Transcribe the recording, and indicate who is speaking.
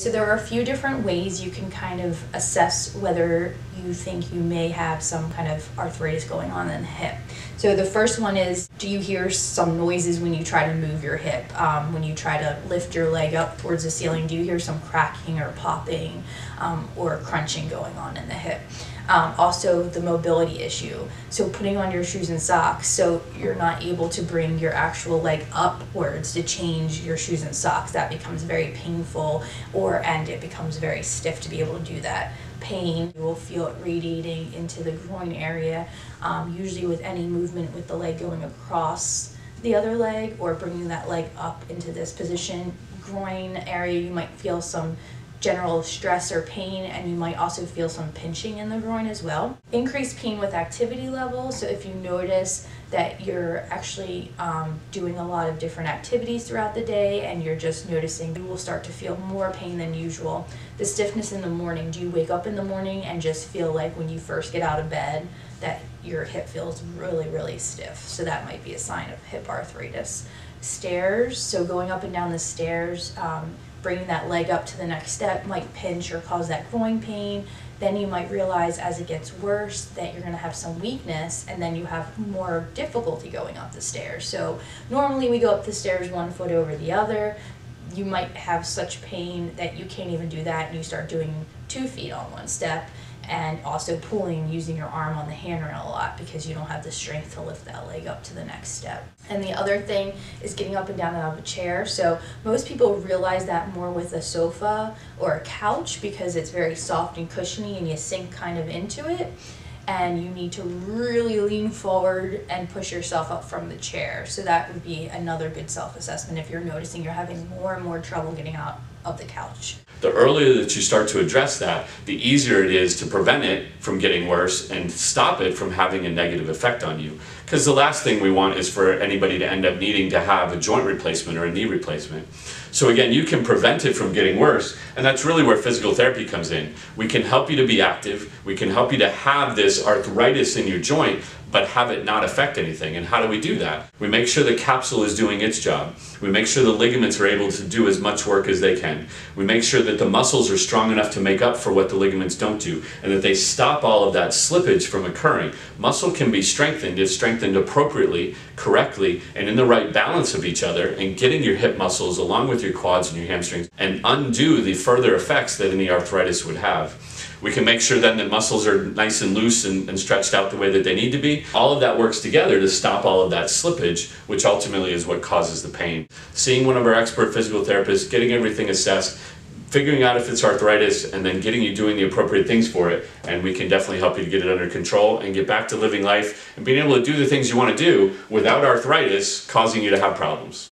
Speaker 1: So there are a few different ways you can kind of assess whether you think you may have some kind of arthritis going on in the hip. So the first one is, do you hear some noises when you try to move your hip? Um, when you try to lift your leg up towards the ceiling, do you hear some cracking or popping um, or crunching going on in the hip? Um, also, the mobility issue. So, putting on your shoes and socks so you're not able to bring your actual leg upwards to change your shoes and socks. That becomes very painful, or and it becomes very stiff to be able to do that. Pain, you will feel it radiating into the groin area, um, usually with any movement with the leg going across the other leg or bringing that leg up into this position. Groin area, you might feel some general stress or pain, and you might also feel some pinching in the groin as well. Increased pain with activity level. So, if you notice that you're actually um, doing a lot of different activities throughout the day and you're just noticing you will start to feel more pain than usual. The stiffness in the morning. Do you wake up in the morning and just feel like when you first get out of bed that your hip feels really, really stiff? So, that might be a sign of hip arthritis. Stairs. So, going up and down the stairs. Um, bringing that leg up to the next step might pinch or cause that groin pain. Then you might realize as it gets worse that you're going to have some weakness and then you have more difficulty going up the stairs. So normally we go up the stairs one foot over the other. You might have such pain that you can't even do that and you start doing two feet on one step and also pulling using your arm on the handrail a lot because you don't have the strength to lift that leg up to the next step. And the other thing is getting up and down out of a chair. So most people realize that more with a sofa or a couch because it's very soft and cushiony and you sink kind of into it and you need to really lean forward and push yourself up from the chair. So that would be another good self-assessment if you're noticing you're having more and more trouble getting out of the couch.
Speaker 2: The earlier that you start to address that, the easier it is to prevent it from getting worse and stop it from having a negative effect on you. Because the last thing we want is for anybody to end up needing to have a joint replacement or a knee replacement. So again, you can prevent it from getting worse, and that's really where physical therapy comes in. We can help you to be active, we can help you to have this arthritis in your joint, but have it not affect anything. And how do we do that? We make sure the capsule is doing its job. We make sure the ligaments are able to do as much work as they can. We make sure that the muscles are strong enough to make up for what the ligaments don't do, and that they stop all of that slippage from occurring. Muscle can be strengthened if strengthened appropriately, correctly, and in the right balance of each other, and getting your hip muscles along with your quads and your hamstrings, and undo the further effects that any arthritis would have. We can make sure then that muscles are nice and loose and, and, stretched out the way that they need to be. All of that works together to stop all of that slippage, which ultimately is what causes the pain. Seeing one of our expert physical therapists, getting everything assessed, figuring out if it's arthritis, and then getting you doing the appropriate things for it, and we can definitely help you to get it under control and get back to living life and being able to do the things you want to do without arthritis causing you to have problems.